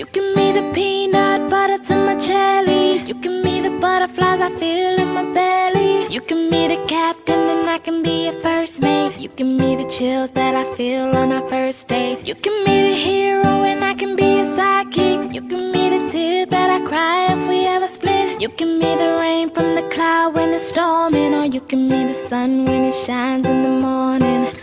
You can be the peanut butter to my jelly. You can be the butterflies I feel in my belly. You can be the captain and I can be your first mate. You can be the chills that I feel on our first date. You can be the hero and I can be your sidekick. You can be the tear that I cry if we ever split. You can be the rain from the cloud when it's storming, or you can be the sun when it shines in the morning.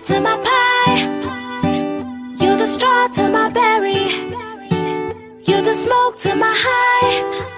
The to my pie, you're the straw to my berry, you're the smoke to my high,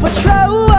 Patrol.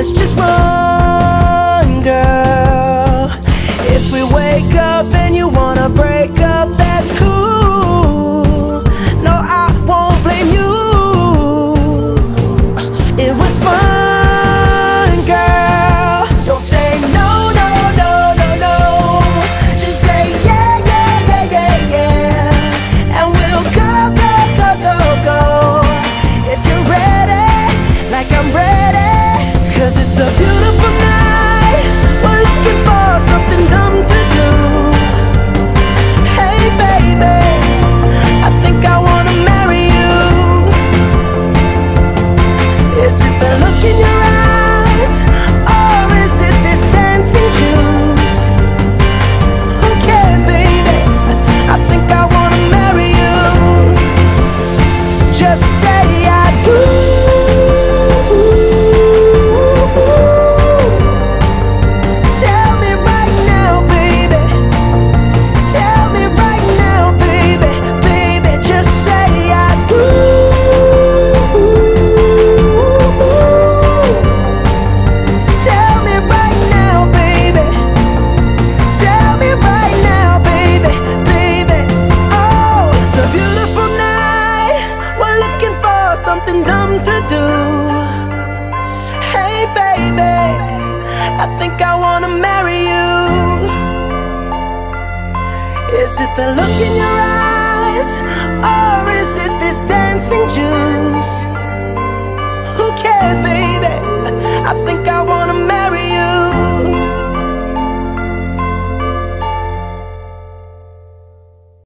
Let's just run, girl. If we wake up and you wanna break up, that's cool. It's a beautiful night. We're looking for something dumb to do. Hey, baby, I think I wanna marry you. Is it the look in your eyes, or is it this dancing? Who cares, baby? I think I wanna marry you. Just say I do. Think I wanna marry you. Is it the look in your eyes, or is it this dancing juice? Who cares, baby? I think I marry